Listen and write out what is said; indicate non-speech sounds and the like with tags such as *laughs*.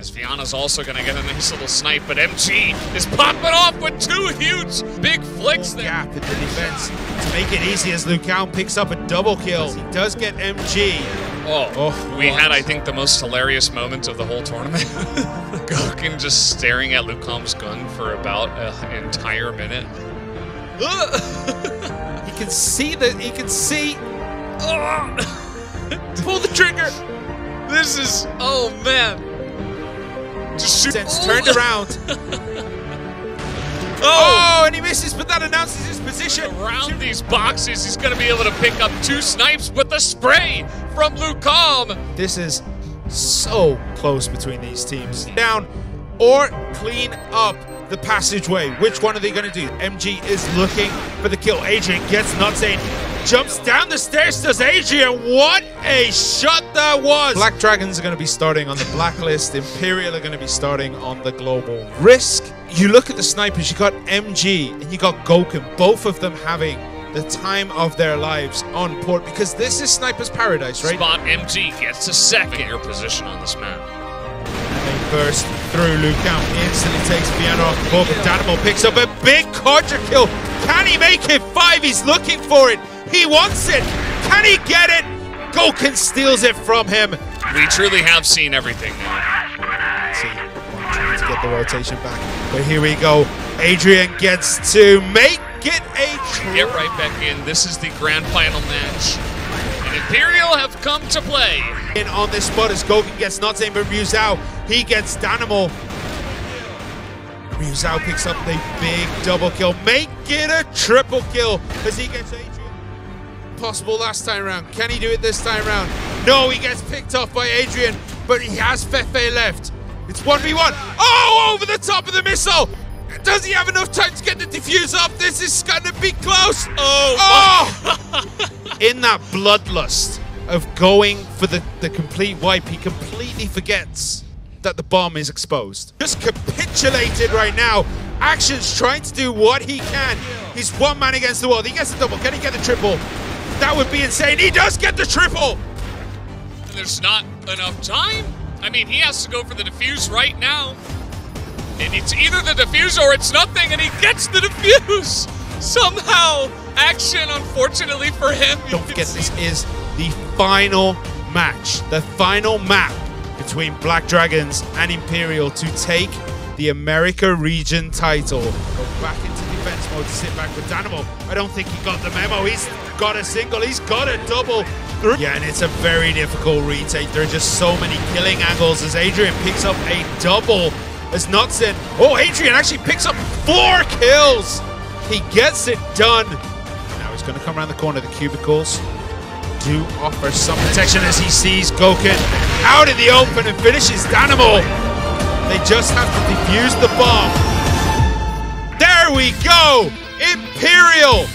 As Viana's also gonna get a nice little snipe, but MG is popping off with two huge big flicks there. Gap in the defense to make it easy as Lucão picks up a double kill. He does get MG. Oh, Oh, we what? had, I think, the most hilarious moment of the whole tournament. *laughs* Goken just staring at Lucão's gun for about an entire minute. *laughs* He can see that. He can see. *laughs* Pull the trigger. This is oh man. Just shoot. Sense oh. turned around. *laughs* Oh, Oh, and he misses, but that announces his position. around these boxes, he's gonna be able to pick up two snipes with the spray from Lucão. This is so close between these teams. Down or clean up the passageway. Which one are they going to do? MG is looking for the kill. Adrian gets Nutsane. Jumps down the stairs, does Adrian. What a shot that was! Black Dragons are going to be starting on the blacklist. Imperial are going to be starting on the global risk. You look at the snipers, you got MG and you got Goken, both of them having the time of their lives on port because this is Sniper's Paradise, right? Spot MG gets a second your position on this map. They burst through Lucão. Instantly takes Vienna off the board, but Danimal picks up a big Contra kill. Can he make it five? He's looking for it. He wants it. Can he get it? Goken steals it from him. We truly have seen everything now. See, to get the rotation back. But here we go. Adrian gets to make it a try. Get right back in. This is the grand final match. And Imperial have come to play. in on this spot as Goken gets not but Ryuzao. He gets Danimal. Ryuzao picks up the big double kill. Make it a triple kill as he gets Adrian. Possible last time round. Can he do it this time round? No, he gets picked off by Adrian, but he has Fefe left. It's 1v1. Oh, over the top of the missile. Does he have enough time to get the defuse off? This is going to be close. Oh, Oh! *laughs* In that bloodlust of going for the, the complete wipe, he completely forgets that the bomb is exposed. Just capitulated right now. Action's trying to do what he can. He's one man against the world. He gets the double. Can he get the triple? That would be insane. He does get the triple. There's not enough time. I mean, he has to go for the defuse right now. And it's either the defuse or it's nothing, and he gets the defuse. *laughs* Somehow, action, unfortunately for him. Don't forget, this is the final match, the final map between Black Dragons and Imperial to take the America region title. Go back into defense mode to sit back with Danimal. I don't think he got the memo. He's got a single, he's got a double. Yeah, and it's a very difficult retake. There are just so many killing angles as Adrian picks up a double. As Nutson, oh, Adrian actually picks up four kills. He gets it done. Now he's going to come around the corner. The cubicles do offer some protection as he sees Goken out in the open and finishes Danimal. They just have to defuse the bomb. There we go! Imperial